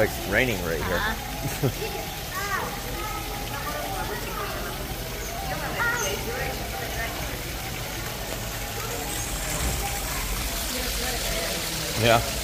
like raining right here. Uh-huh. yeah.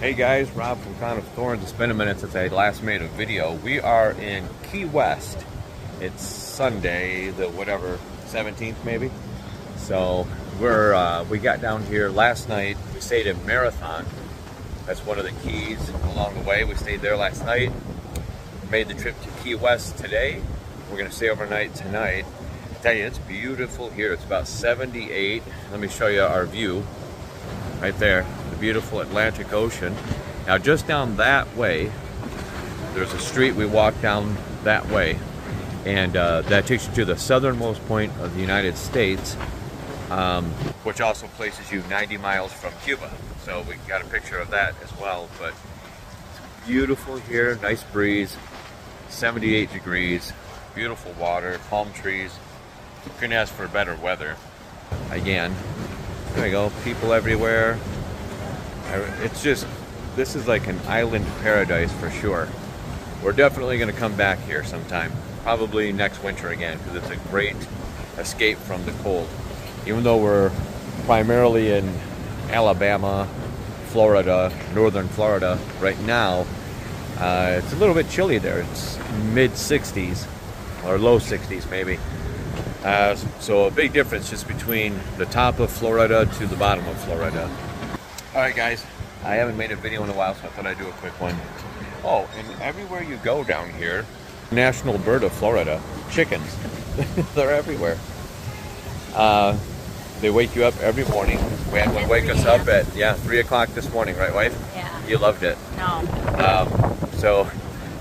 Hey guys, Rob from Crown of Thorns. It's been a minute since I last made a video. We are in Key West. It's Sunday, the whatever, 17th maybe. So we're uh, we got down here last night. We stayed in Marathon. That's one of the keys along the way. We stayed there last night. Made the trip to Key West today. We're gonna stay overnight tonight. I tell you, it's beautiful here. It's about 78. Let me show you our view right there beautiful Atlantic Ocean. Now just down that way, there's a street we walk down that way and uh, that takes you to the southernmost point of the United States, um, which also places you 90 miles from Cuba. So we got a picture of that as well, but it's beautiful here, nice breeze, 78 degrees, beautiful water, palm trees. Couldn't ask for better weather. Again, there you go, people everywhere, it's just, this is like an island paradise for sure. We're definitely going to come back here sometime, probably next winter again, because it's a great escape from the cold. Even though we're primarily in Alabama, Florida, northern Florida right now, uh, it's a little bit chilly there. It's mid 60s or low 60s maybe. Uh, so a big difference just between the top of Florida to the bottom of Florida. Alright guys, I haven't made a video in a while so I thought I'd do a quick one. Oh, and everywhere you go down here, national bird of Florida, chickens. They're everywhere. Uh, they wake you up every morning. We had one wake us up at, yeah, 3 o'clock this morning, right wife? Yeah. You loved it. No. Um, so,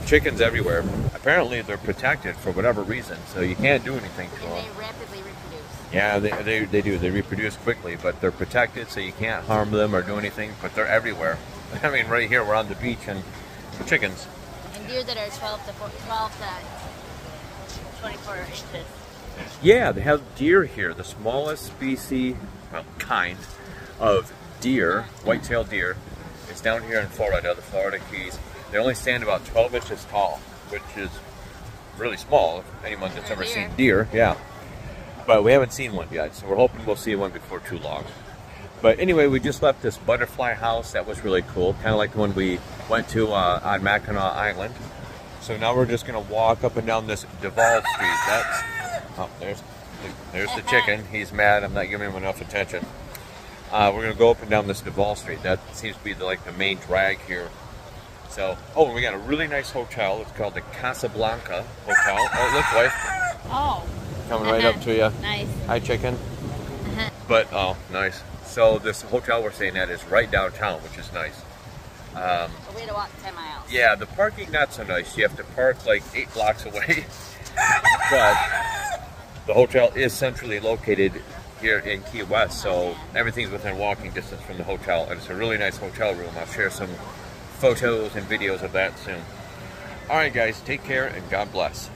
chickens everywhere. Apparently they're protected for whatever reason, so you can't do anything to them. Yeah, they, they, they do. They reproduce quickly, but they're protected, so you can't harm them or do anything, but they're everywhere. I mean, right here, we're on the beach, and chickens. And deer that are 12 to, 4, 12 to 24 inches. Yeah, they have deer here, the smallest species, well, kind of deer, white-tailed deer. It's down here in Florida, the Florida Keys. They only stand about 12 inches tall, which is really small. If anyone that's ever seen deer, yeah. But we haven't seen one yet, so we're hoping we'll see one before too long. But anyway, we just left this butterfly house. That was really cool, kind of like the one we went to uh, on Mackinac Island. So now we're just going to walk up and down this Duval Street. That's oh, there's there's the chicken. He's mad. I'm not giving him enough attention. Uh, we're going to go up and down this Duval Street. That seems to be the, like the main drag here. So, oh, we got a really nice hotel. It's called the Casablanca Hotel. Oh, look, wife. Oh coming right up to you. Nice. Hi, chicken. Uh-huh. But, oh, nice. So this hotel we're staying at is right downtown, which is nice. Um, we had to walk 10 miles. Yeah, the parking not so nice. You have to park like eight blocks away. but the hotel is centrally located here in Key West, so everything's within walking distance from the hotel. And it's a really nice hotel room. I'll share some photos and videos of that soon. All right, guys, take care and God bless.